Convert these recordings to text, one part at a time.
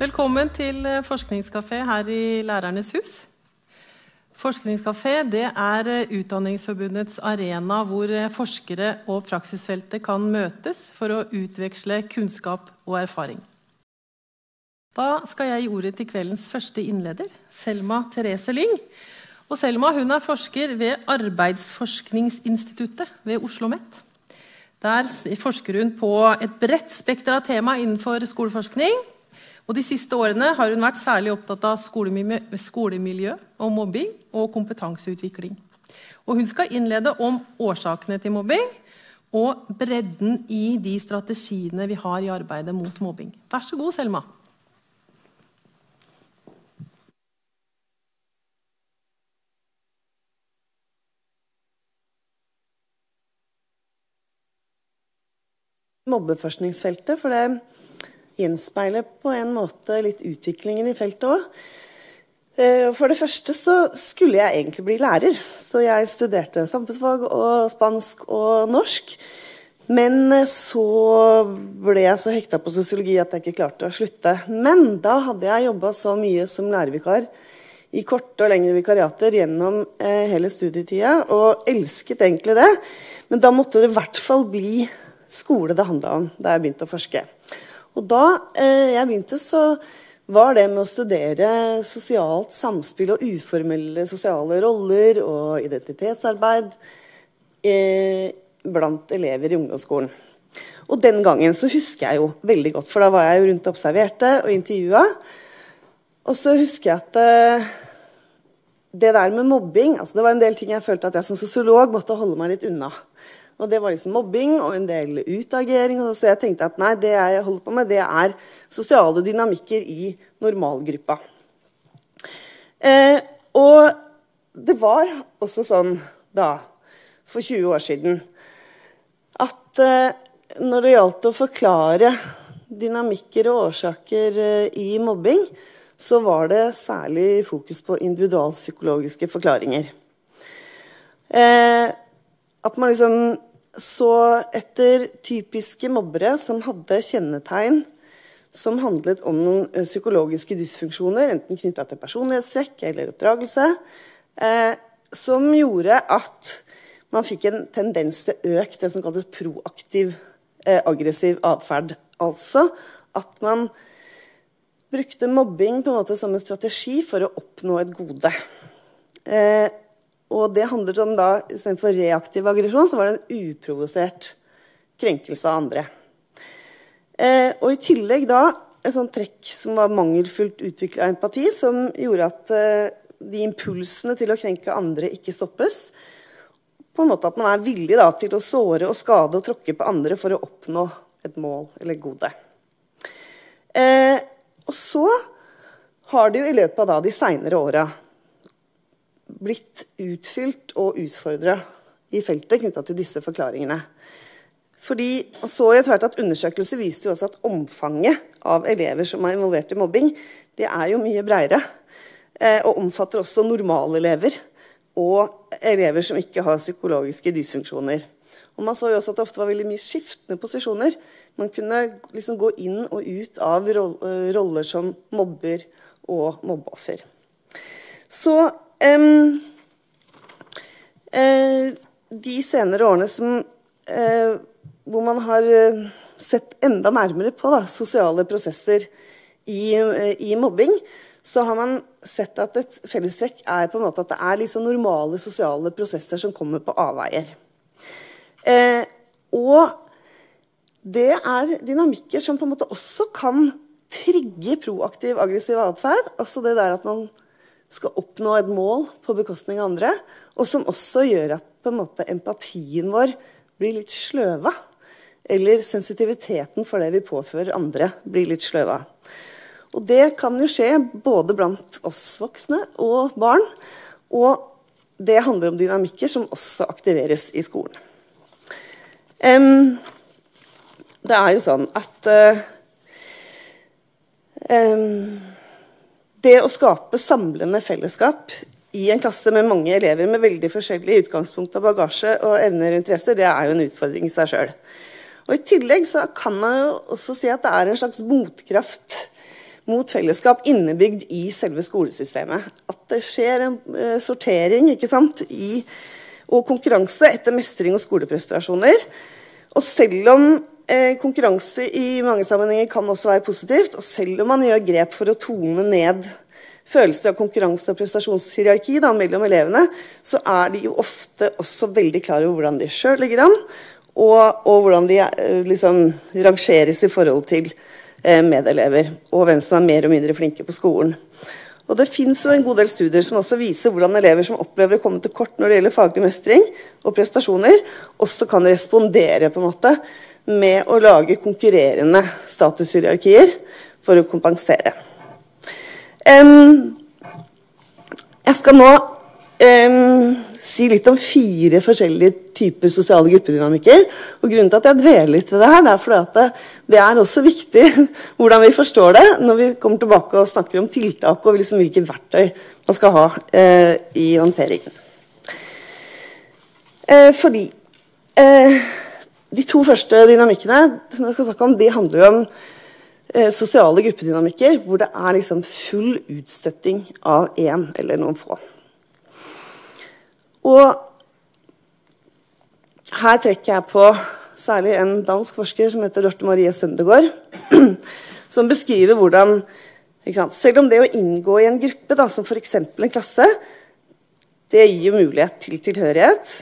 Velkommen til eh, forskningskafé her i Lærernes hus. Forskningskafé er eh, Utdanningsforbundets arena hvor eh, forskere og praksisfeltet kan møtes for å utveksle kunnskap og erfaring. Da skal jeg gi ordet til kveldens første innleder, Selma Therese Lyng. Og Selma er forsker ved Arbeidsforskningsinstituttet ved Oslo OsloMet. Der forsker hun på et bredt spekter av tema innenfor skoleforskning. Og De siste årene har hun vært særlig opptatt av skolemiljø, og mobbing og kompetanseutvikling. Og hun skal innlede om årsakene til mobbing og bredden i de strategiene vi har i arbeidet mot mobbing. Vær så god, Selma. mobbeforskningsfeltet, for det gjenspeiler på en måte litt utviklingen i feltet òg. Eh, for det første så skulle jeg egentlig bli lærer, så jeg studerte samfunnsfag og spansk og norsk. Men eh, så ble jeg så hekta på sosiologi at jeg ikke klarte å slutte. Men da hadde jeg jobba så mye som lærervikar i korte og lengre vikariater gjennom eh, hele studietida, og elsket egentlig det. Men da måtte det i hvert fall bli skole det handla om da jeg begynte å forske. Og da eh, jeg begynte, så var det med å studere sosialt samspill og uformelle sosiale roller og identitetsarbeid eh, blant elever i ungdomsskolen. Og den gangen så husker jeg jo veldig godt, for da var jeg jo rundt og observerte og intervjua. Og så husker jeg at eh, det der med mobbing altså Det var en del ting jeg følte at jeg som sosiolog måtte holde meg litt unna. Og det var liksom mobbing og en del utagering. Så jeg tenkte at nei, det jeg holder på med, det er sosiale dynamikker i normalgruppa. Eh, og det var også sånn da, for 20 år siden, at eh, når det gjaldt å forklare dynamikker og årsaker eh, i mobbing, så var det særlig fokus på individualpsykologiske forklaringer. Eh, at man liksom så etter typiske mobbere som hadde kjennetegn som handlet om noen eh, psykologiske dysfunksjoner, enten knytta til personlighetstrekk eller oppdragelse, eh, som gjorde at man fikk en tendens til økt det som kalles proaktiv eh, aggressiv atferd. Altså at man brukte mobbing en som en strategi for å oppnå et gode. Eh, og det handlet om da, Istedenfor reaktiv aggresjon, så var det en uprovosert krenkelse av andre. Eh, og i tillegg da et sånt trekk som var mangelfullt utvikla empati, som gjorde at eh, de impulsene til å krenke andre ikke stoppes. På en måte at man er villig da, til å såre og skade og tråkke på andre for å oppnå et mål eller gode. Eh, og så har det jo i løpet av da, de seinere åra blitt utfylt og utfordra i feltet knytta til disse forklaringene. Fordi så etter hvert at Undersøkelser viste jo også at omfanget av elever som er involvert i mobbing, det er jo mye bredere. Eh, og omfatter også normalelever og elever som ikke har psykologiske dysfunksjoner. Og Man så jo også at det ofte var veldig mye skiftende posisjoner. Man kunne liksom gå inn og ut av roller som mobber og mobbeoffer. Så Um, uh, de senere årene som, uh, hvor man har uh, sett enda nærmere på da, sosiale prosesser i, i, mobbing, så har man sett at et fellestrekk er på en måte at det er liksom normale sosiale prosesser som kommer på avveier. og det er dynamikker som på en måte også kan trigge proaktiv aggressiv atferd. Altså det der at man skal oppnå et mål på bekostning av andre, og som også gjør at på en måte, empatien vår blir litt sløva. Eller sensitiviteten for det vi påfører andre, blir litt sløva. Og det kan jo skje både blant oss voksne og barn. Og det handler om dynamikker som også aktiveres i skolen. Um, det er jo sånn at uh, um, det å skape samlende fellesskap i en klasse med mange elever med veldig forskjellig utgangspunkt og bagasje og evner og interesser, det er jo en utfordring i seg sjøl. I tillegg så kan man jo også si at det er en slags motkraft mot fellesskap innebygd i selve skolesystemet. At det skjer en eh, sortering ikke sant, i, og konkurranse etter mestring og skoleprestasjoner. Og selv om eh, konkurranse i mange sammenhenger kan også være positivt, og selv om man gjør grep for å tone ned følelser av konkurranse og prestasjonshierarki da, mellom elevene, så er de jo ofte også veldig klar over hvordan de sjøl ligger an, og, og, hvordan de eh, liksom rangeres i forhold til eh, medelever, og hvem som er mer og mindre flinke på skolen. Og Det fins en god del studier som også viser hvordan elever som opplever å komme til kort når det gjelder faglig mestring og prestasjoner, også kan respondere på en måte med å lage konkurrerende statushierarkier for å kompensere. Um, jeg skal nå um, si litt om fire forskjellige typer sosiale gruppedynamikker. Og grunnen til at jeg dveler litt ved det her, det er fordi at det, er også viktig hvordan vi forstår det når vi kommer tilbake og snakker om tiltak og liksom hvilke verktøy man skal ha eh, i håndteringen. Eh, fordi eh, de to første dynamikkene som jeg skal snakke om, de handler om eh, sosiale gruppedynamikker hvor det er liksom full utstøtting av én eller noen få. Og her trekker jeg på særlig en dansk forsker som heter Dorte Marie Søndegård, som beskriver hvordan Selv om det å inngå i en gruppe, da, som f.eks. en klasse, det gir mulighet til tilhørighet,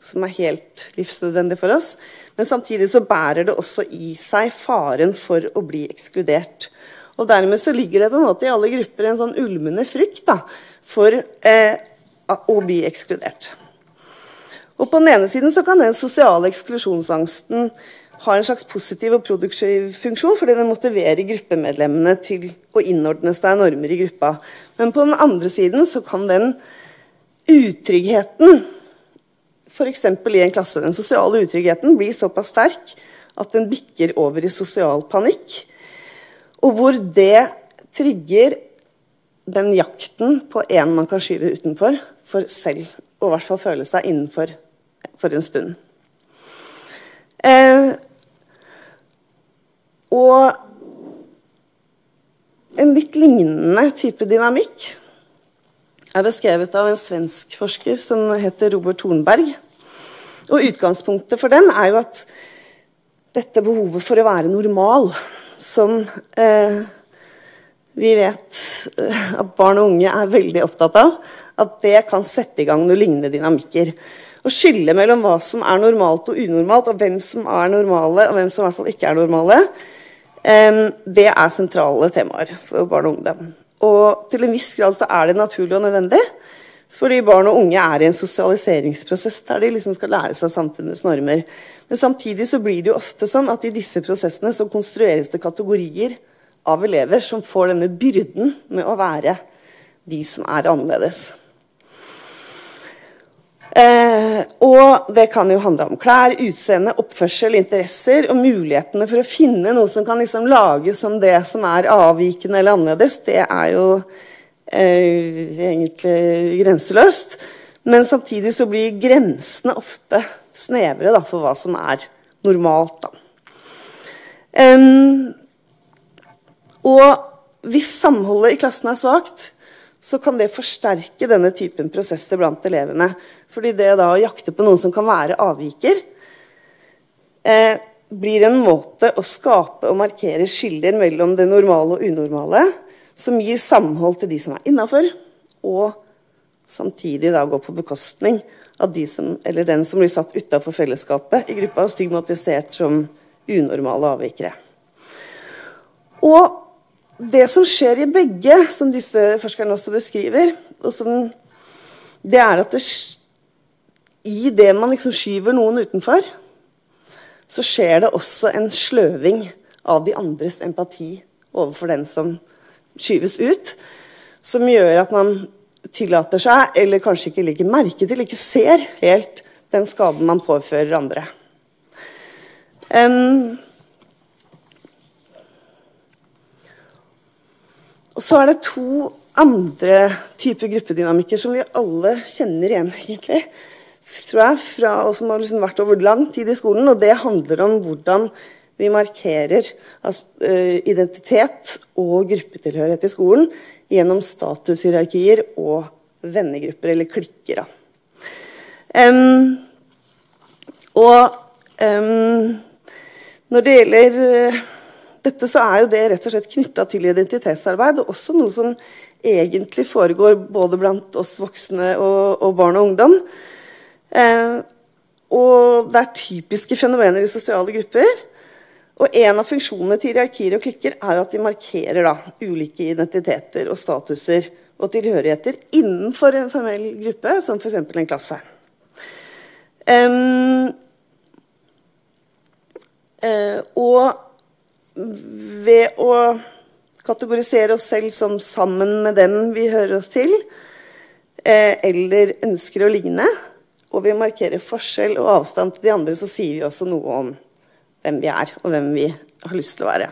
som er helt livsnødvendig for oss. Men samtidig så bærer det også i seg faren for å bli ekskludert. Og dermed så ligger det på en måte i alle grupper en sånn ulmende frykt da, for eh, å bli ekskludert. Og På den ene siden så kan den sosiale eksklusjonsangsten ha en slags positiv og produktiv funksjon, fordi den motiverer gruppemedlemmene til å innordne seg normer i gruppa. Men på den andre siden så kan den utryggheten f.eks. i en klasse. Den sosiale utryggheten bli såpass sterk at den bikker over i sosial panikk. Og hvor det trigger den jakten på en man kan skyve utenfor, for selv å i hvert fall føle seg innenfor for en stund. Eh, og en litt lignende type dynamikk er beskrevet av en svensk forsker som heter Robert Thornberg. Og Utgangspunktet for den er jo at dette behovet for å være normal, som eh, vi vet eh, at barn og unge er veldig opptatt av, at det kan sette i gang noen lignende dynamikker. Å skille mellom hva som er normalt og unormalt, og hvem som er normale og hvem som i hvert fall ikke er normale, eh, det er sentrale temaer for barn og ungdom. Og til en viss grad så er det naturlig og nødvendig. Fordi barn og unge er i en sosialiseringsprosess der de liksom skal lære seg samfunnets normer. Men samtidig så blir det jo ofte sånn at i disse prosessene så konstrueres det kategorier av elever som får denne byrden med å være de som er annerledes. Eh, og det kan jo handle om klær, utseende, oppførsel, interesser og mulighetene for å finne noe som kan liksom lages som det som er avvikende eller annerledes. Det er jo eh, egentlig grenseløst. Men samtidig så blir grensene ofte snevre da, for hva som er normalt. Um, og hvis samholdet i klassen er svakt, så kan det forsterke denne typen prosesser blant elevene. Fordi det da å jakte på noen som kan være avviker, eh, blir en måte å skape og markere skiller mellom det normale og unormale, som gir samhold til de som er innafor, og samtidig da går på bekostning av de som, eller den som blir satt utafor fellesskapet i gruppa og stigmatisert som unormale avvikere. Og det som skjer i begge, som disse forskerne også beskriver, som, det er at det, i det man liksom skyver noen utenfor, så skjer det også en sløving av de andres empati overfor den som skyves ut, som gjør at man tillater seg, eller kanskje ikke legger merke til, ikke ser helt den skaden man påfører andre. Um, Og så er det to andre typer gruppedynamikker som vi alle kjenner igjen, egentlig. Tror jeg, fra, og som har liksom vært over lang tid i skolen. Og det handler om hvordan Vi markerer altså, identitet og gruppetilhørighet i skolen gjennom statushierarkier og vennegrupper, eller klikker. Um, og um, når det gjelder uh, dette, så er jo det rett og slett knytta til identitetsarbeid, og også noe som egentlig foregår både blant oss voksne og, og barn og ungdom. Eh, og det er typiske fenomener i sosiale grupper. Og en av funksjonene til hierarkier og klikker er jo at de markerer da, ulike identiteter og statuser og tilhørigheter innenfor en formell gruppe, som f.eks. en klasse. Um, uh, og ved å kategorisere oss selv som sammen med dem vi hører oss til, eh, eller ønsker å ligne, og ved å markere forskjell og avstand til de andre, så sier vi også noe om hvem vi er, og hvem vi har lyst til å være.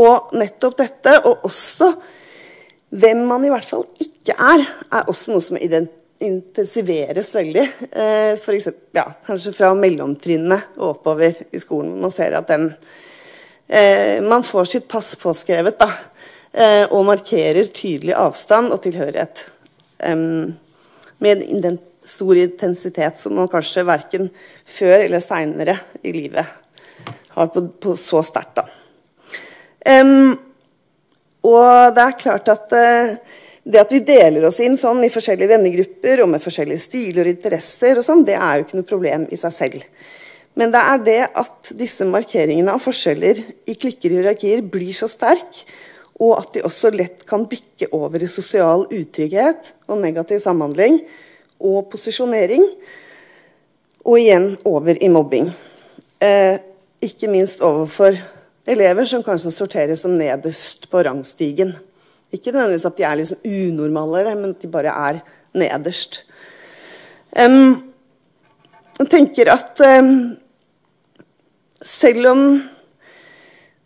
Og nettopp dette, og også hvem man i hvert fall ikke er, er også noe som intensiveres veldig. Eh, for eksempel, ja, kanskje fra mellomtrinnet og oppover i skolen. Man ser at den Man får sitt pass påskrevet da, eh, og markerer tydelig avstand og tilhørighet. Med en stor intensitet som man kanskje verken før eller seinere i livet har på, på så sterkt. Um, og det er klart at uh, det at vi deler oss inn sånn i forskjellige vennegrupper og med forskjellige stiler og interesser, og sånn, det er jo ikke noe problem i seg selv. Men det er det at disse markeringene av forskjeller i klikker blir så sterk, og at de også lett kan bikke over i sosial utrygghet og negativ samhandling og posisjonering, og igjen over i mobbing. Eh, ikke minst overfor elever som kanskje sorteres som nederst på rangstigen. Ikke nødvendigvis at de er liksom unormale, men at de bare er nederst. Um, jeg tenker at um, selv om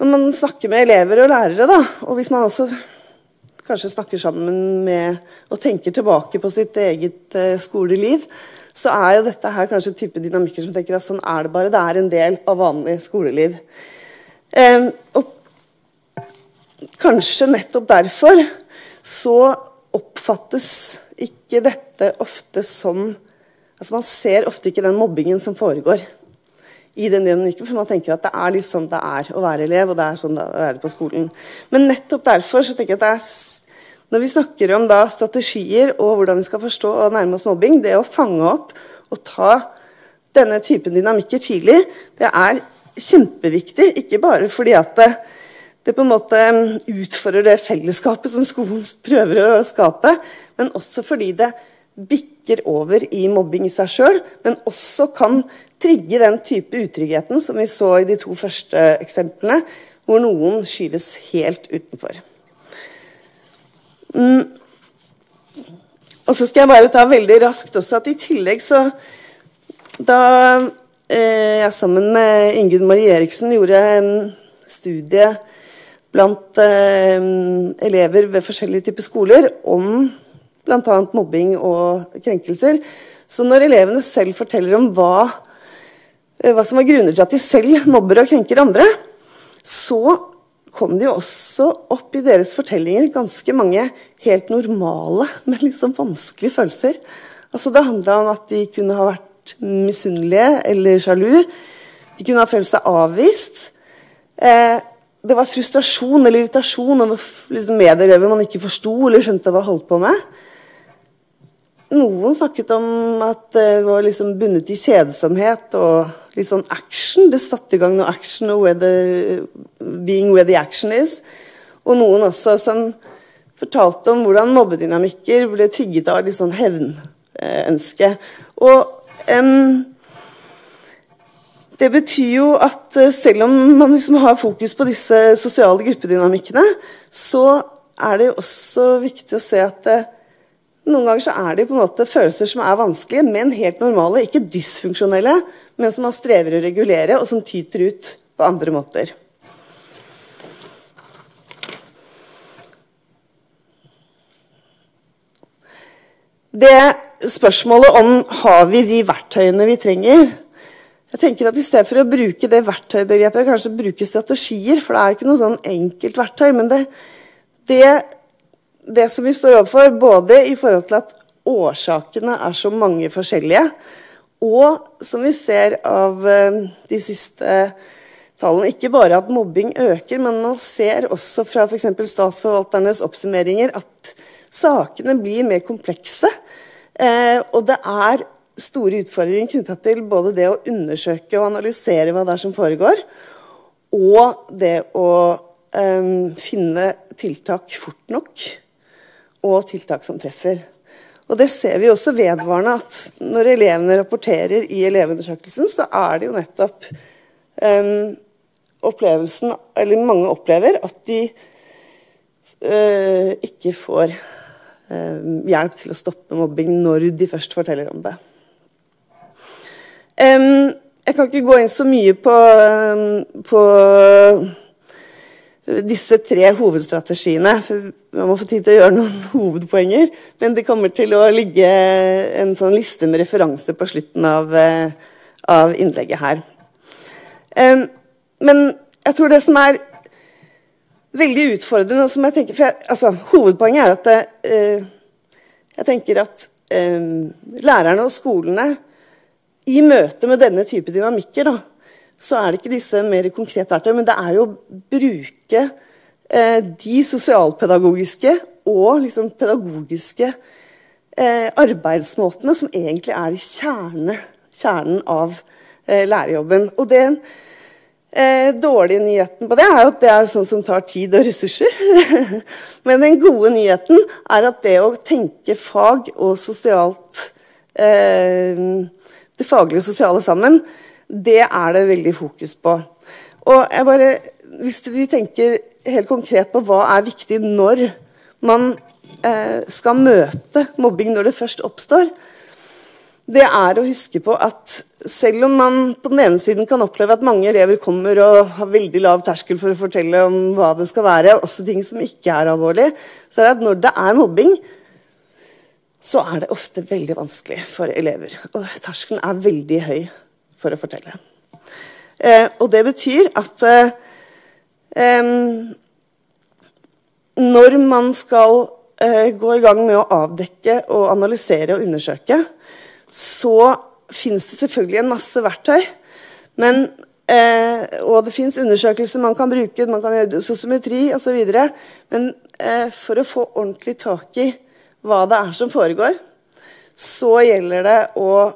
når man snakker med elever og lærere, da, og hvis man også kanskje snakker sammen med og tenker tilbake på sitt eget eh, skoleliv, så er jo dette her kanskje type dynamikker som tenker at sånn er det bare. Det er en del av vanlig skoleliv. Eh, og kanskje nettopp derfor så oppfattes ikke dette ofte som altså Man ser ofte ikke den mobbingen som foregår i den dynamikken, for man tenker at det er litt sånn det er å være elev, og det er sånn det er på skolen. Men nettopp derfor så tenker jeg at det er når vi snakker om da, strategier og hvordan vi skal forstå og nærme oss mobbing, det å fange opp og ta denne typen dynamikker tidlig, det er kjempeviktig. Ikke bare fordi at det, det på en måte utfordrer det fellesskapet som skolen prøver å skape, men også fordi det bikker over i mobbing i seg sjøl, men også kan trigge den type utryggheten som vi så i de to første eksemplene, hvor noen skyves helt utenfor. Mm. Og så skal jeg bare ta veldig raskt også at i tillegg så Da eh, jeg sammen med Ingunn Marie Eriksen gjorde en studie blant eh, elever ved forskjellige typer skoler om bl.a. mobbing og krenkelser. Så når elevene selv forteller om hva, eh, hva som var grunner til at de selv mobber og krenker andre, så kom det jo også opp i deres fortellinger ganske mange helt normale, men liksom vanskelige følelser. Altså Det handla om at de kunne ha vært misunnelige eller sjalu. De kunne ha følt seg avvist. Eh, det var frustrasjon eller irritasjon over liksom, medelever man ikke forsto eller skjønte hva holdt på med. Noen snakket om at det var liksom bundet i kjedsomhet og litt sånn action. Det satte i gang noe action og where the, being where the action is. Og noen også som fortalte om hvordan mobbedynamikker ble trigget av litt sånn hevnønske. Og um, det betyr jo at eh, selv om man liksom har fokus på disse sosiale gruppedynamikkene, så er det jo også viktig å se at det, noen ganger så er det på en måte følelser som er vanskelige, men helt normale. Ikke dysfunksjonelle, men som man strever å regulere, og som tyter ut på andre måter. Det spørsmålet om har vi de verktøyene vi trenger jeg tenker at I stedet for å bruke det verktøybegrepet, kanskje bruke strategier. For det er ikke noe sånn enkelt verktøy. Men det, det, det som vi står overfor, både i forhold til at årsakene er så mange forskjellige, og som vi ser av eh, de siste tallene, ikke bare at mobbing øker, men man ser også fra f.eks. statsforvalternes oppsummeringer at sakene blir mer komplekse. Eh, og det er store utfordringer knytta til både det å undersøke og analysere hva det er som foregår, og det å um, finne tiltak fort nok, og tiltak som treffer. Og Det ser vi også vedvarende at når elevene rapporterer i Elevundersøkelsen, så er det jo nettopp um, opplevelsen Eller mange opplever at de uh, ikke får uh, hjelp til å stoppe mobbing når de først forteller om det. Um, jeg kan ikke gå inn så mye på, um, på disse tre hovedstrategiene. for Man må få tid til å gjøre noen hovedpoenger. Men det kommer til å ligge en sånn liste med referanse på slutten av, uh, av innlegget her. Men jeg tror det som er veldig utfordrende som jeg tenker, jeg, altså, Hovedpoenget er at det, uh, jeg tenker at lærerne og skolene i møte med denne type dynamikker da, så er det ikke disse mer konkrete verktøy, men det er jo å bruke eh, de sosialpedagogiske og liksom pedagogiske eh, arbeidsmåtene som egentlig er kjerne, kjernen av eh, lærerjobben. Og den eh, dårlige nyheten på det er at det er sånn som tar tid og ressurser. men den gode nyheten er at det å tenke fag og sosialt eh, det faglige og sosiale sammen, det er det veldig fokus på. Og jeg bare, Hvis vi tenker helt konkret på hva er viktig når man eh, skal møte mobbing når det først oppstår, det er å huske på at selv om man på den ene siden kan oppleve at mange elever kommer og har veldig lav terskel for å fortelle om hva det skal være, også ting som ikke er alvorlig, så er det at når det er mobbing, så er det ofte veldig vanskelig for elever. Og terskelen er veldig høy for å fortelle. Eh, og det betyr at eh, når man skal eh, gå i gang med å avdekke og analysere og undersøke, så fins det selvfølgelig en masse verktøy. Men, eh, og det fins undersøkelser man kan bruke, man kan gjøre sosiometri osv. Men eh, for å få ordentlig tak i hva det er som foregår, så gjelder det å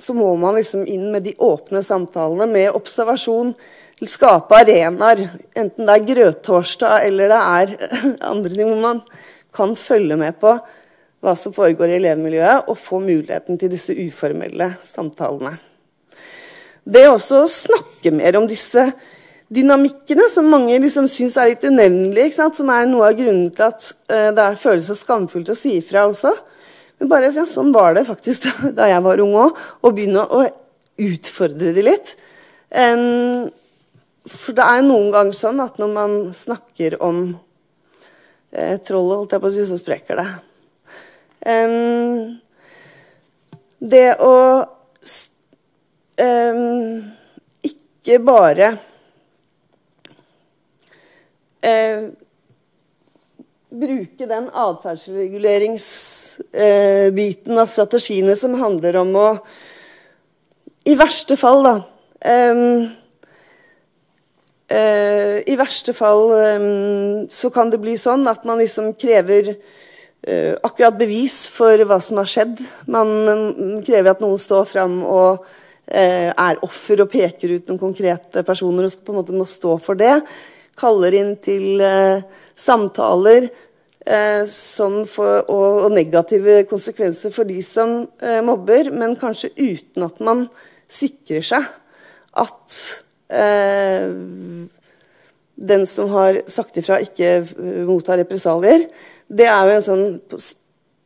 Så må man liksom inn med de åpne samtalene, med observasjon. Skape arenaer, enten det er grøttorsdag eller det er andre ting hvor man kan følge med på hva som foregår i elevmiljøet, og få muligheten til disse uformelle samtalene. Det også å snakke mer om disse dynamikkene som mange liksom syns er litt unevnelige. Som er noe av grunnen til at uh, det føles så skamfullt å si ifra også. Men bare ja, sånn var det faktisk da, jeg var ung òg. Å begynne å utfordre de litt. Um, for det er noen ganger sånn at når man snakker om eh, trollet, holdt jeg på å si, så spreker det. Um, det å um, ikke bare eh, bruke den atferdsreguleringsbiten av strategiene som handler om å I verste fall, da eh, I verste fall så kan det bli sånn at man liksom krever Uh, akkurat bevis for hva som har skjedd. Man um, krever at noen står fram og uh, er offer og peker ut noen konkrete personer og på en måte må stå for det kaller inn til eh, samtaler eh, for, og, og, negative konsekvenser for de som eh, mobber, men kanskje uten at man sikrer seg at den som har sagt ifra, ikke mottar represalier. Det er jo en sånn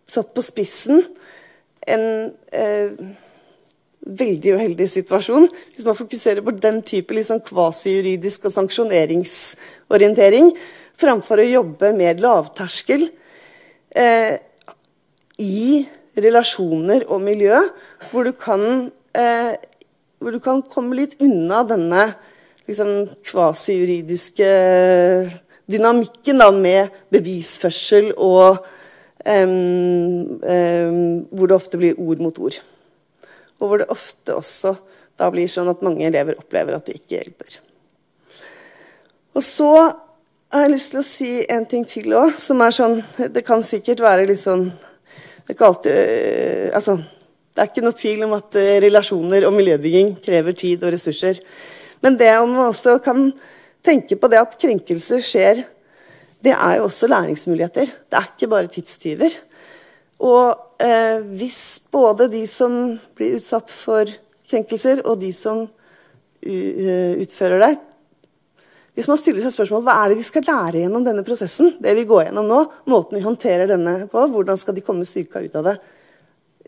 satt på spissen en eh, veldig uheldig situasjon hvis man fokuserer på den type liksom kvasijuridisk og sanksjoneringsorientering framfor å jobbe mer lavterskel eh, i relasjoner og miljø hvor du kan eh, hvor du kan komme litt unna denne liksom, kvasijuridiske dynamikken da, med bevisførsel og eh, um, hvor det ofte blir ord mot ord. Og hvor det ofte også da blir sånn at mange elever opplever at det ikke hjelper. Og så har jeg lyst til å si en ting til òg, som er sånn Det kan sikkert være litt sånn Det, alltid, øh, altså, det er ikke noe tvil om at uh, relasjoner og miljøbygging krever tid og ressurser. Men det om man også kan tenke på det at krenkelser skjer, det er jo også læringsmuligheter. Det er ikke bare tidstyver. Og eh, hvis både de som blir utsatt for krenkelser, og de som utfører det, hvis man stiller seg spørsmål, Hva er det de skal lære gjennom denne prosessen? det vi går gjennom nå, Måten vi håndterer denne på, hvordan skal de komme styrka ut av det?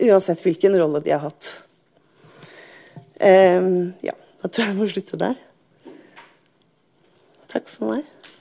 Uansett hvilken rolle de har hatt. Um, ja, da tror jeg jeg må slutte der. Takk for meg.